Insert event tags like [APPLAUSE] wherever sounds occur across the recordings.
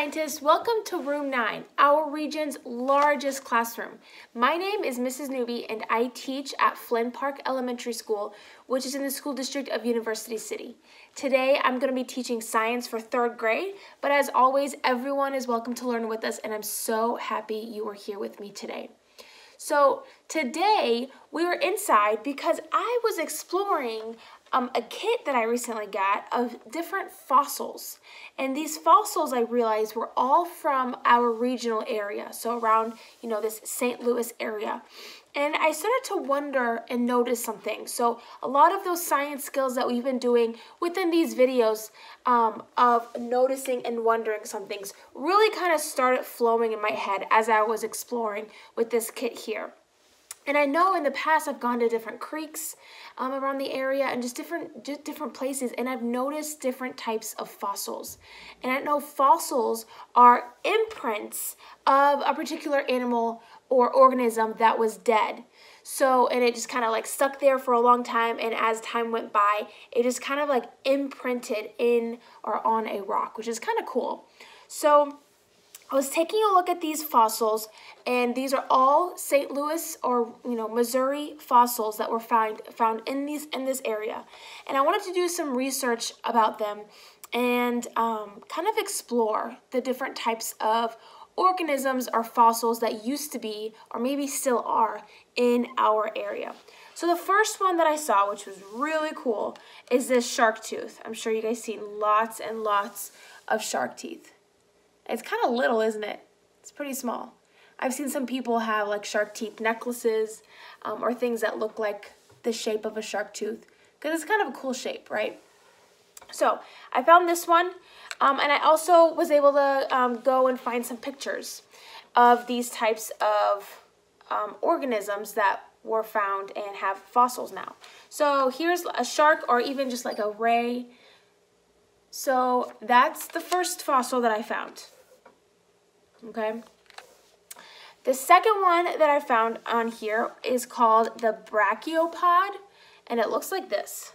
Scientists, welcome to room 9, our region's largest classroom. My name is Mrs. Newby and I teach at Flynn Park Elementary School, which is in the school district of University City. Today I'm going to be teaching science for 3rd grade, but as always everyone is welcome to learn with us and I'm so happy you are here with me today. So today we were inside because I was exploring um, a kit that I recently got of different fossils. And these fossils I realized were all from our regional area, so around, you know, this St. Louis area. And I started to wonder and notice something. So a lot of those science skills that we've been doing within these videos um, of noticing and wondering some things really kind of started flowing in my head as I was exploring with this kit here. And I know in the past I've gone to different creeks um, around the area and just different just different places, and I've noticed different types of fossils. And I know fossils are imprints of a particular animal or organism that was dead. So, and it just kind of like stuck there for a long time, and as time went by, it just kind of like imprinted in or on a rock, which is kind of cool. So, I was taking a look at these fossils, and these are all St. Louis or you know Missouri fossils that were found found in these in this area, and I wanted to do some research about them and um, kind of explore the different types of organisms or fossils that used to be or maybe still are in our area. So the first one that I saw, which was really cool, is this shark tooth. I'm sure you guys seen lots and lots of shark teeth. It's kind of little, isn't it? It's pretty small. I've seen some people have like shark teeth necklaces um, or things that look like the shape of a shark tooth because it's kind of a cool shape, right? So I found this one um, and I also was able to um, go and find some pictures of these types of um, organisms that were found and have fossils now. So here's a shark or even just like a ray. So that's the first fossil that I found okay? The second one that I found on here is called the brachiopod, and it looks like this.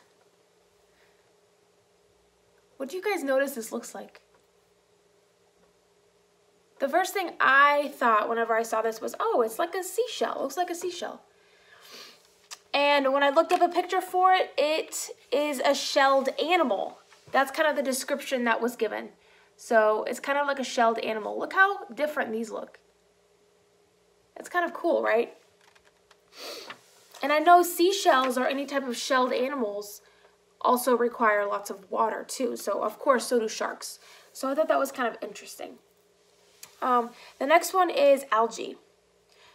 What do you guys notice this looks like? The first thing I thought whenever I saw this was, oh, it's like a seashell. It looks like a seashell. And when I looked up a picture for it, it is a shelled animal. That's kind of the description that was given. So it's kind of like a shelled animal. Look how different these look. It's kind of cool, right? And I know seashells or any type of shelled animals also require lots of water too. So of course, so do sharks. So I thought that was kind of interesting. Um, the next one is algae.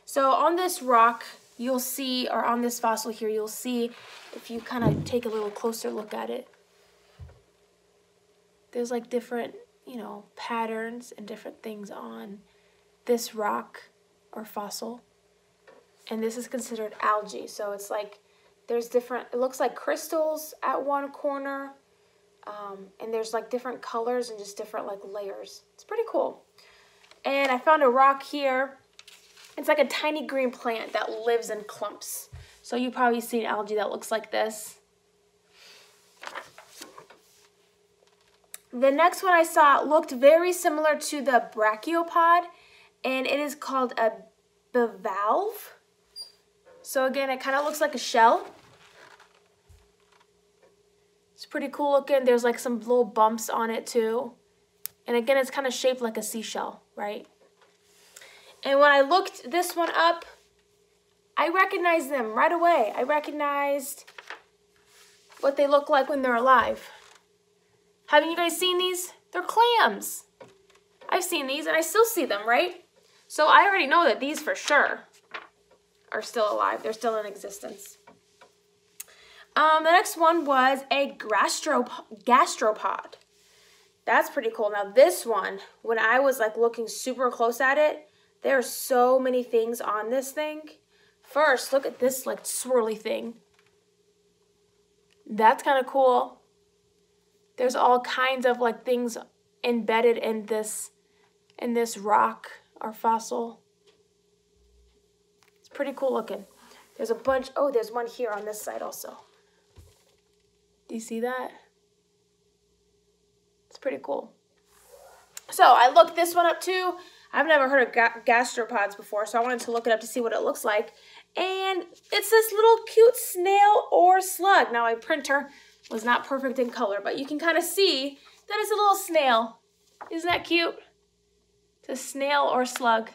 So on this rock, you'll see, or on this fossil here, you'll see, if you kind of take a little closer look at it, there's like different you know, patterns and different things on this rock or fossil. And this is considered algae. So it's like there's different, it looks like crystals at one corner. Um, and there's like different colors and just different like layers. It's pretty cool. And I found a rock here. It's like a tiny green plant that lives in clumps. So you've probably seen algae that looks like this. The next one I saw looked very similar to the brachiopod, and it is called a bivalve. So again, it kind of looks like a shell. It's pretty cool looking. There's like some little bumps on it too. And again, it's kind of shaped like a seashell, right? And when I looked this one up, I recognized them right away. I recognized what they look like when they're alive. Haven't you guys seen these? They're clams. I've seen these and I still see them, right? So I already know that these for sure are still alive. They're still in existence. Um, the next one was a gastrop gastropod. That's pretty cool. Now this one, when I was like looking super close at it, there are so many things on this thing. First, look at this like swirly thing. That's kind of cool there's all kinds of like things embedded in this in this rock or fossil. It's pretty cool looking. There's a bunch, oh, there's one here on this side also. Do you see that? It's pretty cool. So I looked this one up too. I've never heard of ga gastropods before, so I wanted to look it up to see what it looks like. And it's this little cute snail or slug. Now my printer was not perfect in color, but you can kind of see that it's a little snail. Isn't that cute? It's a snail or slug.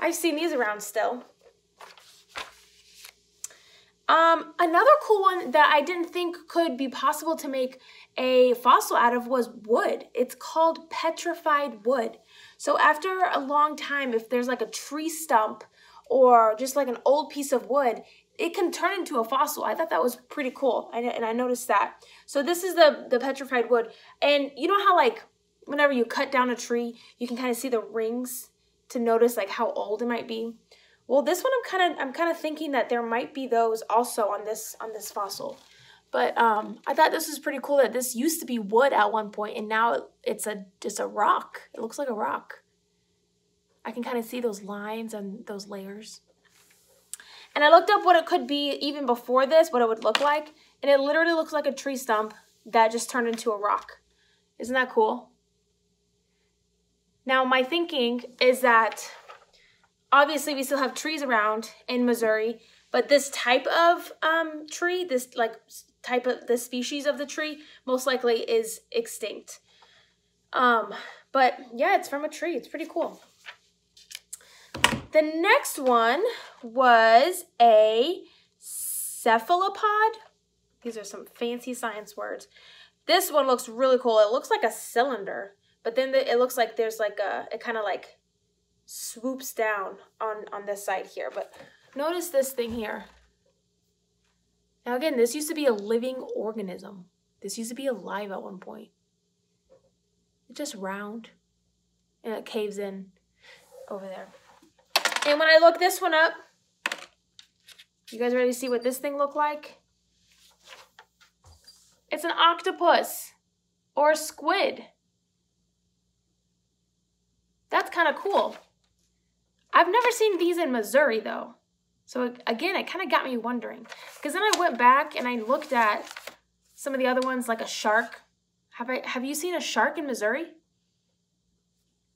I've seen these around still. Um, another cool one that I didn't think could be possible to make a fossil out of was wood. It's called petrified wood. So after a long time, if there's like a tree stump or just like an old piece of wood, it can turn into a fossil. I thought that was pretty cool, and I noticed that. So this is the, the petrified wood. And you know how like whenever you cut down a tree, you can kind of see the rings to notice like how old it might be? Well, this one I'm kind of I'm kind of thinking that there might be those also on this on this fossil. But um, I thought this was pretty cool that this used to be wood at one point and now it's a just a rock. It looks like a rock. I can kind of see those lines and those layers. And I looked up what it could be even before this, what it would look like, and it literally looks like a tree stump that just turned into a rock. Isn't that cool? Now, my thinking is that obviously we still have trees around in Missouri, but this type of um, tree, this like type of the species of the tree, most likely is extinct. Um, but yeah, it's from a tree. It's pretty cool. The next one was a cephalopod. These are some fancy science words. This one looks really cool. It looks like a cylinder, but then the, it looks like there's like a, it kind of like swoops down on, on this side here. But notice this thing here. Now again, this used to be a living organism. This used to be alive at one point. It's just round and it caves in over there. And when I look this one up, you guys ready to see what this thing looked like? It's an octopus or a squid. That's kind of cool. I've never seen these in Missouri though. So again, it kind of got me wondering. Because then I went back and I looked at some of the other ones like a shark. Have I have you seen a shark in Missouri?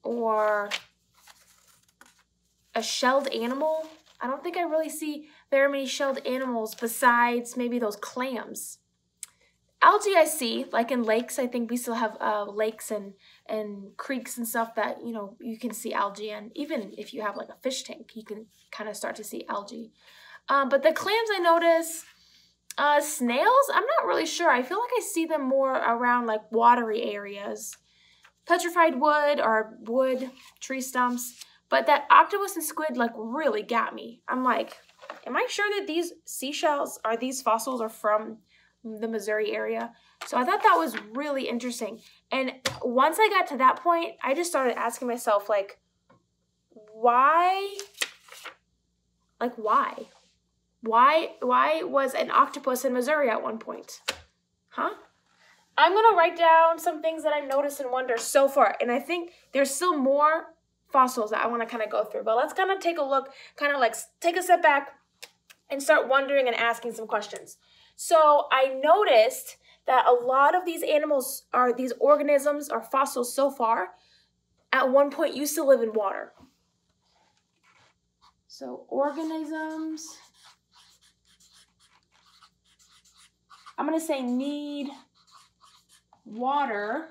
Or a shelled animal? I don't think I really see very many shelled animals besides maybe those clams. Algae I see, like in lakes, I think we still have uh, lakes and, and creeks and stuff that, you know, you can see algae in. Even if you have like a fish tank, you can kind of start to see algae. Um, but the clams I notice, uh, snails, I'm not really sure. I feel like I see them more around like watery areas. Petrified wood or wood, tree stumps. But that octopus and squid like really got me. I'm like, am I sure that these seashells are these fossils are from the Missouri area. So I thought that was really interesting. And once I got to that point, I just started asking myself, like, why? Like, why? Why, why was an octopus in Missouri at one point? Huh? I'm to write down some things that I've noticed and wonder so far. And I think there's still more fossils that I want to kind of go through. But let's kind of take a look, kind of like take a step back and start wondering and asking some questions. So I noticed that a lot of these animals are these organisms or fossils so far at one point used to live in water. So organisms, I'm going to say need water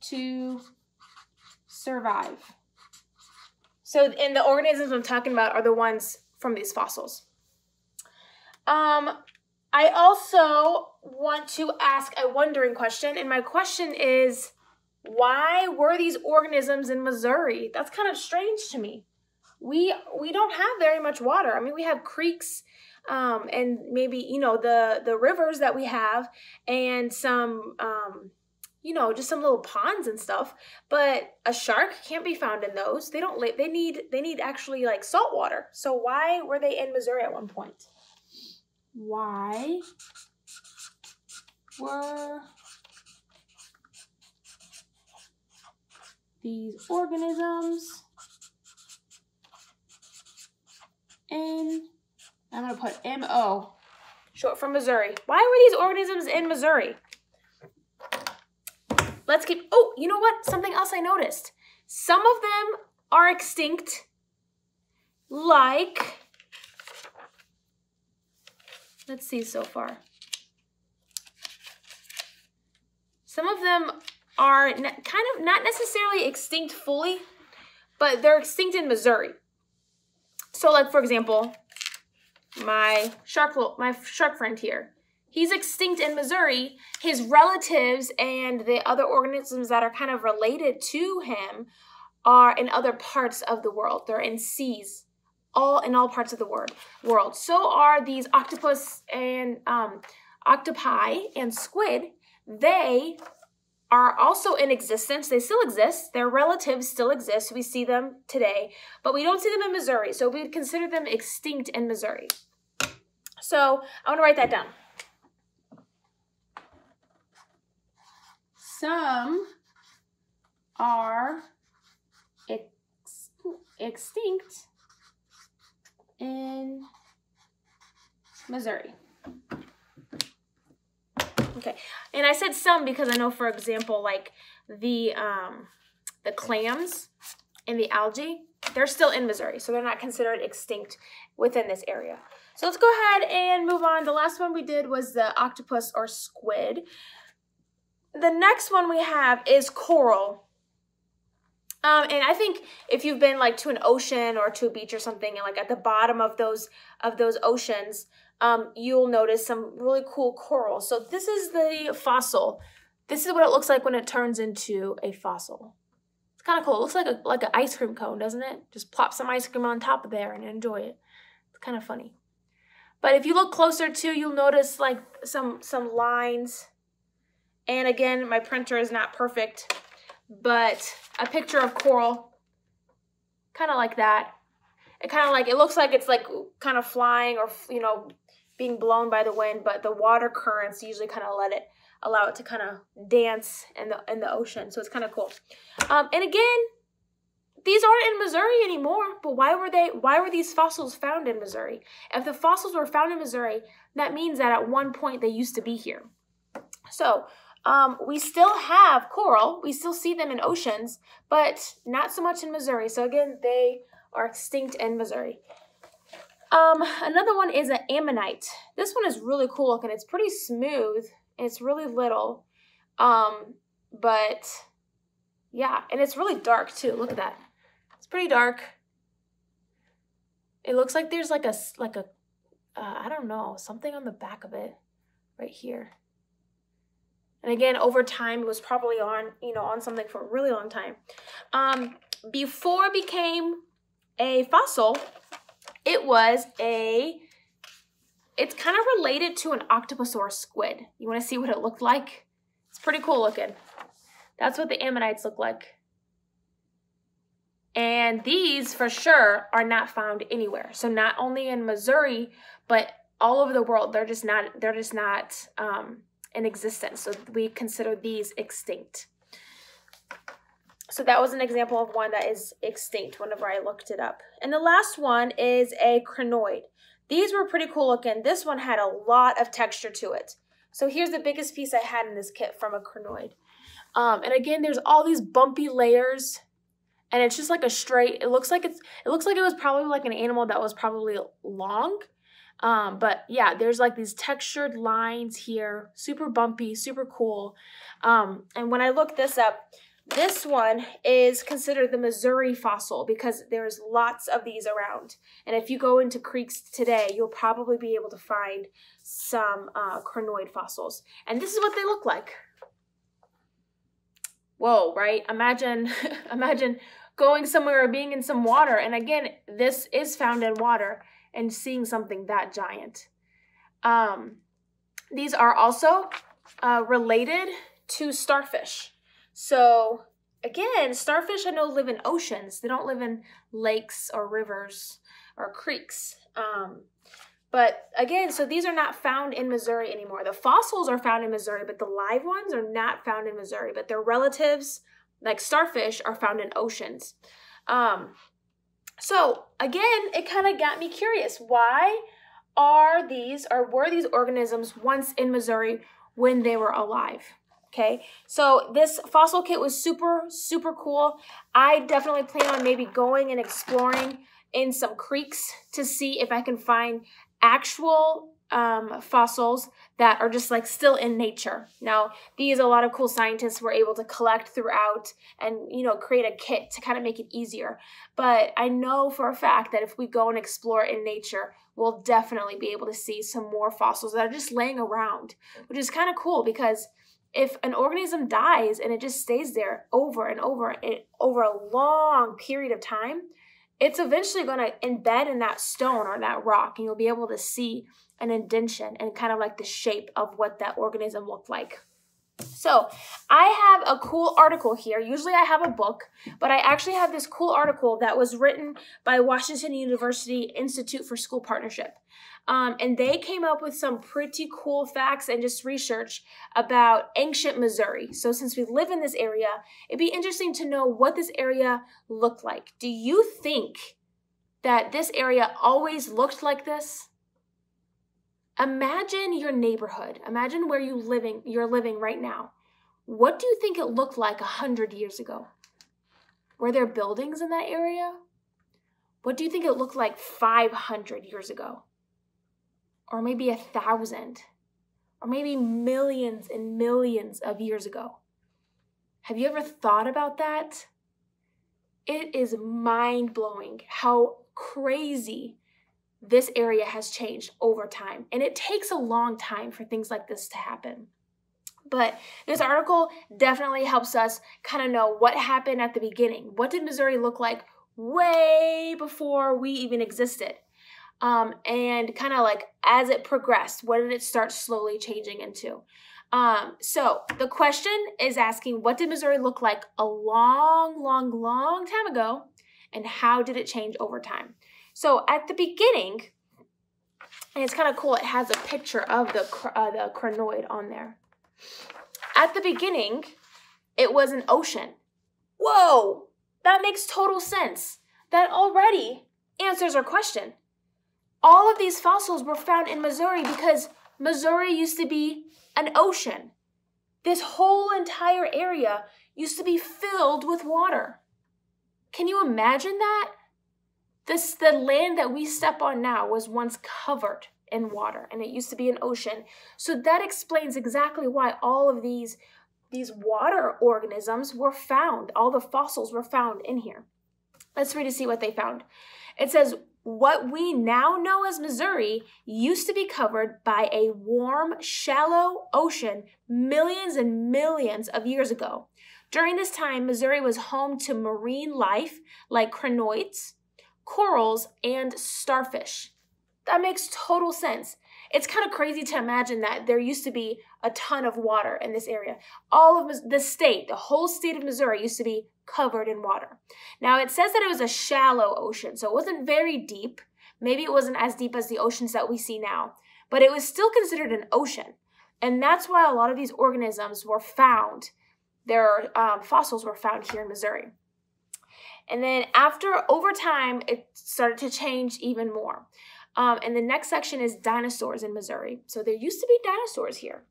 to survive. So, and the organisms I'm talking about are the ones from these fossils. Um, I also want to ask a wondering question, and my question is why were these organisms in Missouri? That's kind of strange to me. We we don't have very much water. I mean, we have creeks um, and maybe you know the the rivers that we have, and some um, you know just some little ponds and stuff. But a shark can't be found in those. They don't. They need they need actually like salt water. So why were they in Missouri at one point? why were these organisms in, I'm going to put M-O, short for Missouri. Why were these organisms in Missouri? Let's keep, oh, you know what? Something else I noticed. Some of them are extinct, like, let's see so far. Some of them are kind of not necessarily extinct fully, but they're extinct in Missouri. So like, for example, my shark, my shark friend here, he's extinct in Missouri. His relatives and the other organisms that are kind of related to him are in other parts of the world. They're in seas, all in all parts of the world. World. So are these octopus and um, octopi and squid. They are also in existence. They still exist. Their relatives still exist. We see them today, but we don't see them in Missouri. So we would consider them extinct in Missouri. So I want to write that down. Some are ex extinct in Missouri. Okay, and I said some because I know, for example, like the um, the clams and the algae, they're still in Missouri, so they're not considered extinct within this area. So let's go ahead and move on. The last one we did was the octopus or squid. The next one we have is coral. Um, and I think if you've been like to an ocean or to a beach or something, and like at the bottom of those of those oceans, um, you'll notice some really cool coral. So this is the fossil. This is what it looks like when it turns into a fossil. It's kind of cool. It looks like a like an ice cream cone, doesn't it? Just plop some ice cream on top of there and enjoy it. It's kind of funny. But if you look closer too, you'll notice like some some lines. And again, my printer is not perfect, but a picture of coral, kind of like that. It kind of like, it looks like it's like kind of flying or, you know, being blown by the wind, but the water currents usually kind of let it allow it to kind of dance in the in the ocean. So it's kind of cool. Um, and again, these aren't in Missouri anymore. But why were they? Why were these fossils found in Missouri? If the fossils were found in Missouri, that means that at one point they used to be here. So um, we still have coral. We still see them in oceans, but not so much in Missouri. So again, they are extinct in Missouri. Um, another one is an ammonite. This one is really cool looking. It's pretty smooth. It's really little. Um, but yeah, and it's really dark too. Look at that. It's pretty dark. It looks like there's like a, like a, uh, I don't know, something on the back of it right here. And again, over time, it was probably on, you know, on something for a really long time. Um, before it became a fossil, it was a, it's kind of related to an octopus or squid. You want to see what it looked like? It's pretty cool looking. That's what the ammonites look like. And these, for sure, are not found anywhere. So not only in Missouri, but all over the world, they're just not, they're just not um, in existence. So we consider these extinct. So that was an example of one that is extinct whenever I looked it up. And the last one is a crinoid. These were pretty cool looking. This one had a lot of texture to it. So here's the biggest piece I had in this kit from a crinoid. Um, and again, there's all these bumpy layers and it's just like a straight, it looks like it's, it looks like it was probably like an animal that was probably long. Um, but yeah, there's like these textured lines here, super bumpy, super cool. Um, and when I look this up, this one is considered the Missouri fossil because there's lots of these around. And if you go into creeks today, you'll probably be able to find some uh, crinoid fossils. And this is what they look like. Whoa, right? Imagine, [LAUGHS] imagine going somewhere or being in some water. And again, this is found in water and seeing something that giant. Um, these are also uh, related to starfish. So again, starfish I know live in oceans. They don't live in lakes or rivers or creeks. Um, but again, so these are not found in Missouri anymore. The fossils are found in Missouri, but the live ones are not found in Missouri. But their relatives, like starfish, are found in oceans. Um, so again, it kind of got me curious. Why are these or were these organisms once in Missouri when they were alive? Okay, so this fossil kit was super, super cool. I definitely plan on maybe going and exploring in some creeks to see if I can find actual um, fossils that are just like still in nature. Now, these a lot of cool scientists were able to collect throughout and you know create a kit to kind of make it easier. But I know for a fact that if we go and explore in nature, we'll definitely be able to see some more fossils that are just laying around, which is kind of cool because if an organism dies and it just stays there over and over and over a long period of time, it's eventually going to embed in that stone or that rock and you'll be able to see an indentation and kind of like the shape of what that organism looked like. So I have a cool article here. Usually I have a book, but I actually have this cool article that was written by Washington University Institute for School Partnership. Um, and they came up with some pretty cool facts and just research about ancient Missouri. So, since we live in this area, it'd be interesting to know what this area looked like. Do you think that this area always looked like this? Imagine your neighborhood. Imagine where you living you're living right now. What do you think it looked like a hundred years ago? Were there buildings in that area? What do you think it looked like 500 years ago? or maybe a thousand, or maybe millions and millions of years ago. Have you ever thought about that? It is mind blowing how crazy this area has changed over time. And it takes a long time for things like this to happen. But this article definitely helps us kind of know what happened at the beginning. What did Missouri look like way before we even existed? um, and kind of like as it progressed, what did it start slowly changing into? Um, so the question is asking, what did Missouri look like a long, long, long time ago, and how did it change over time? So at the beginning, and it's kind of cool, it has a picture of the uh, the crinoid on there. At the beginning, it was an ocean. Whoa, that makes total sense. That already answers our question all of these fossils were found in Missouri because Missouri used to be an ocean. This whole entire area used to be filled with water. Can you imagine that? This the land that we step on now was once covered in water and it used to be an ocean. So that explains exactly why all of these these water organisms were found. All the fossils were found in here. Let's read to see what they found. It says what we now know as Missouri used to be covered by a warm, shallow ocean millions and millions of years ago. During this time, Missouri was home to marine life like crinoids, corals, and starfish. That makes total sense. It's kind of crazy to imagine that there used to be a ton of water in this area. All of the state, the whole state of Missouri used to be covered in water. Now it says that it was a shallow ocean, so it wasn't very deep. Maybe it wasn't as deep as the oceans that we see now, but it was still considered an ocean. And that's why a lot of these organisms were found. Their um, fossils were found here in Missouri. And then after, over time, it started to change even more. Um, and the next section is dinosaurs in Missouri. So there used to be dinosaurs here.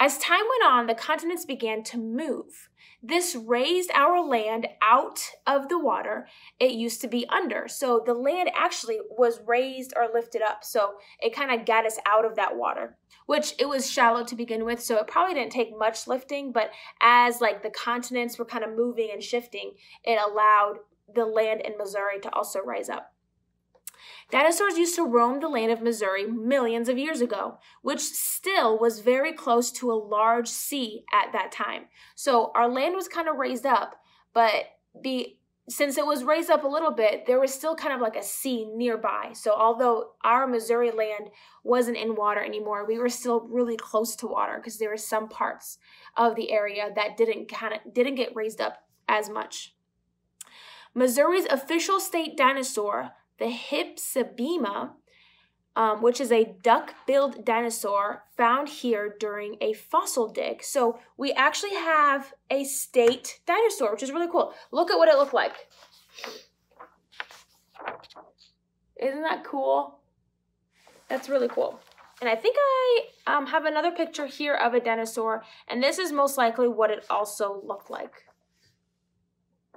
As time went on, the continents began to move. This raised our land out of the water it used to be under. So the land actually was raised or lifted up. So it kind of got us out of that water, which it was shallow to begin with. So it probably didn't take much lifting, but as like the continents were kind of moving and shifting, it allowed the land in Missouri to also rise up. Dinosaurs used to roam the land of Missouri millions of years ago, which still was very close to a large sea at that time. So our land was kind of raised up, but be since it was raised up a little bit, there was still kind of like a sea nearby. So although our Missouri land wasn't in water anymore, we were still really close to water because there were some parts of the area that didn't kind of didn't get raised up as much. Missouri's official state dinosaur the Hypsibema, um, which is a duck-billed dinosaur found here during a fossil dig. So we actually have a state dinosaur, which is really cool. Look at what it looked like. Isn't that cool? That's really cool. And I think I um, have another picture here of a dinosaur, and this is most likely what it also looked like.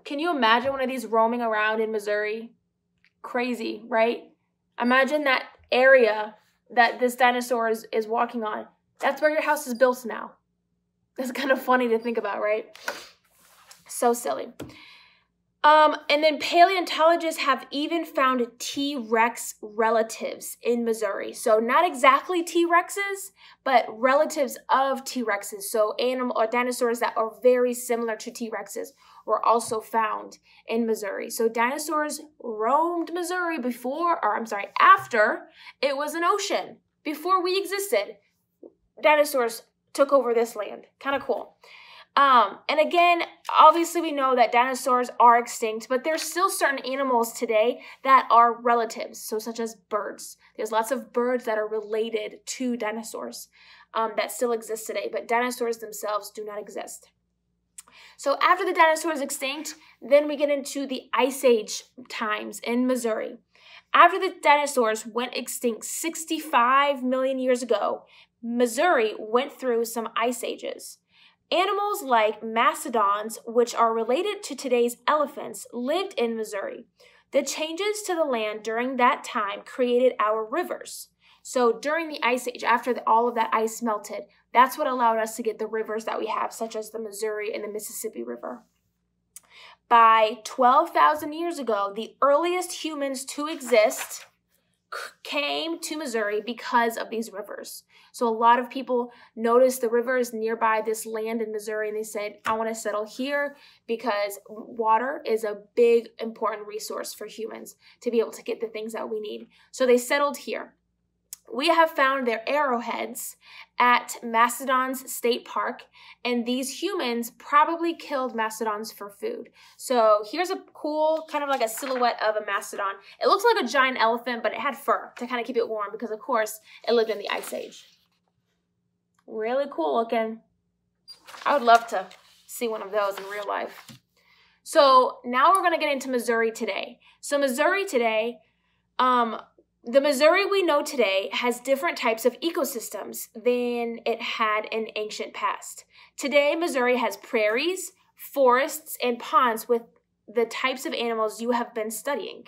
Can you imagine one of these roaming around in Missouri? Crazy, right? Imagine that area that this dinosaur is, is walking on. That's where your house is built now. That's kind of funny to think about, right? So silly. Um, and then paleontologists have even found T Rex relatives in Missouri. So, not exactly T Rexes, but relatives of T Rexes. So, animal or dinosaurs that are very similar to T Rexes were also found in Missouri. So, dinosaurs roamed Missouri before, or I'm sorry, after it was an ocean, before we existed. Dinosaurs took over this land. Kind of cool. Um, and again, obviously, we know that dinosaurs are extinct, but there's still certain animals today that are relatives, so such as birds. There's lots of birds that are related to dinosaurs um, that still exist today, but dinosaurs themselves do not exist. So after the dinosaurs extinct, then we get into the Ice Age times in Missouri. After the dinosaurs went extinct 65 million years ago, Missouri went through some ice ages. Animals like mastodons, which are related to today's elephants, lived in Missouri. The changes to the land during that time created our rivers. So during the Ice Age, after the, all of that ice melted, that's what allowed us to get the rivers that we have, such as the Missouri and the Mississippi River. By 12,000 years ago, the earliest humans to exist came to Missouri because of these rivers. So a lot of people noticed the rivers nearby this land in Missouri and they said, I want to settle here because water is a big, important resource for humans to be able to get the things that we need. So they settled here we have found their arrowheads at Mastodon's State Park, and these humans probably killed mastodons for food. So here's a cool, kind of like a silhouette of a mastodon. It looks like a giant elephant, but it had fur to kind of keep it warm because, of course, it lived in the Ice Age. Really cool looking. I would love to see one of those in real life. So now we're going to get into Missouri today. So Missouri today, um, the Missouri we know today has different types of ecosystems than it had in ancient past. Today, Missouri has prairies, forests, and ponds with the types of animals you have been studying.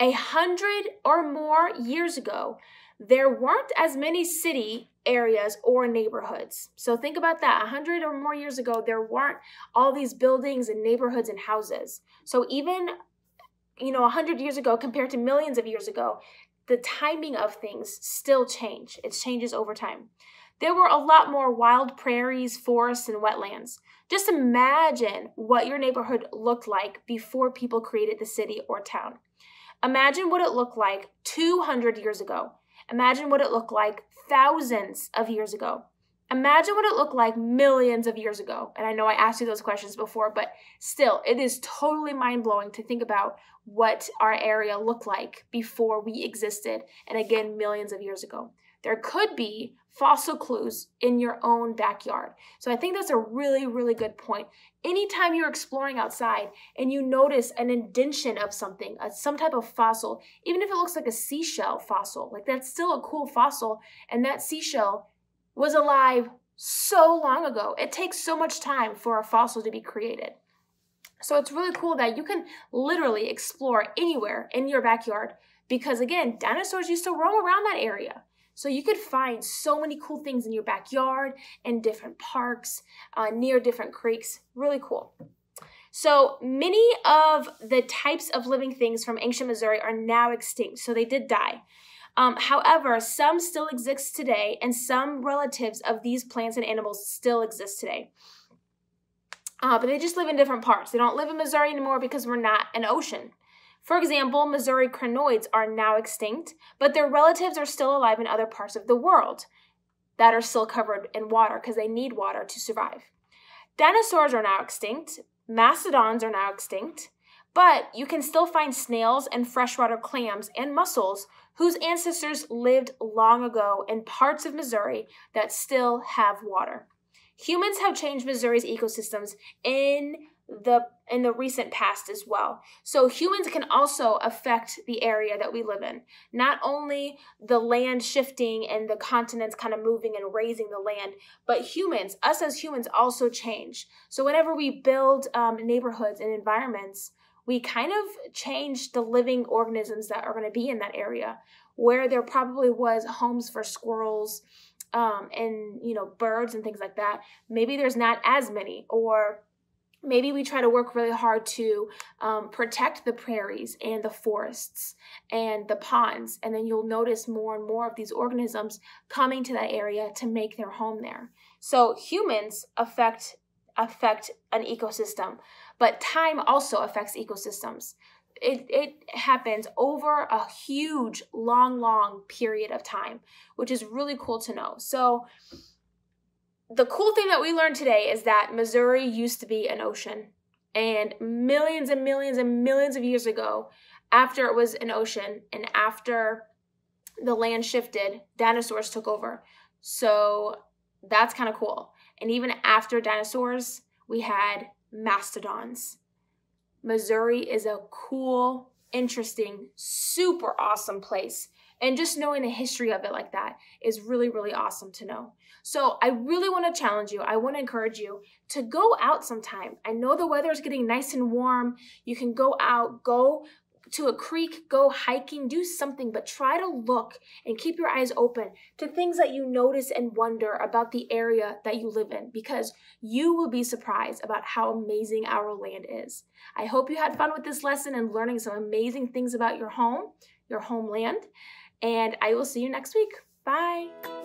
A hundred or more years ago, there weren't as many city areas or neighborhoods. So think about that. A hundred or more years ago, there weren't all these buildings and neighborhoods and houses. So even you know, 100 years ago compared to millions of years ago, the timing of things still change. It changes over time. There were a lot more wild prairies, forests, and wetlands. Just imagine what your neighborhood looked like before people created the city or town. Imagine what it looked like 200 years ago. Imagine what it looked like thousands of years ago. Imagine what it looked like millions of years ago. And I know I asked you those questions before, but still, it is totally mind blowing to think about what our area looked like before we existed, and again, millions of years ago. There could be fossil clues in your own backyard. So I think that's a really, really good point. Anytime you're exploring outside and you notice an indention of something, uh, some type of fossil, even if it looks like a seashell fossil, like that's still a cool fossil, and that seashell was alive so long ago. It takes so much time for a fossil to be created. So it's really cool that you can literally explore anywhere in your backyard because, again, dinosaurs used to roam around that area. So you could find so many cool things in your backyard and different parks uh, near different creeks. Really cool. So many of the types of living things from ancient Missouri are now extinct. So they did die. Um, however, some still exist today, and some relatives of these plants and animals still exist today. Uh, but they just live in different parts. They don't live in Missouri anymore because we're not an ocean. For example, Missouri crinoids are now extinct, but their relatives are still alive in other parts of the world that are still covered in water because they need water to survive. Dinosaurs are now extinct, mastodons are now extinct, but you can still find snails and freshwater clams and mussels whose ancestors lived long ago in parts of Missouri that still have water. Humans have changed Missouri's ecosystems in the in the recent past as well. So humans can also affect the area that we live in. Not only the land shifting and the continents kind of moving and raising the land, but humans, us as humans, also change. So whenever we build um, neighborhoods and environments, we kind of change the living organisms that are going to be in that area. Where there probably was homes for squirrels um, and you know birds and things like that, maybe there's not as many or maybe we try to work really hard to um, protect the prairies and the forests and the ponds and then you'll notice more and more of these organisms coming to that area to make their home there so humans affect affect an ecosystem but time also affects ecosystems it, it happens over a huge long long period of time which is really cool to know so the cool thing that we learned today is that Missouri used to be an ocean. And millions and millions and millions of years ago, after it was an ocean and after the land shifted, dinosaurs took over. So that's kind of cool. And even after dinosaurs, we had mastodons. Missouri is a cool, interesting, super awesome place. And just knowing the history of it like that is really, really awesome to know. So I really want to challenge you. I want to encourage you to go out sometime. I know the weather is getting nice and warm. You can go out, go to a creek, go hiking, do something, but try to look and keep your eyes open to things that you notice and wonder about the area that you live in because you will be surprised about how amazing our land is. I hope you had fun with this lesson and learning some amazing things about your home, your homeland, and I will see you next week. Bye.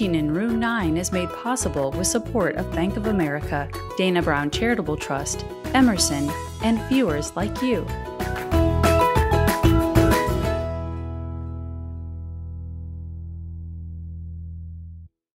Teaching in Room 9 is made possible with support of Bank of America, Dana Brown Charitable Trust, Emerson, and viewers like you.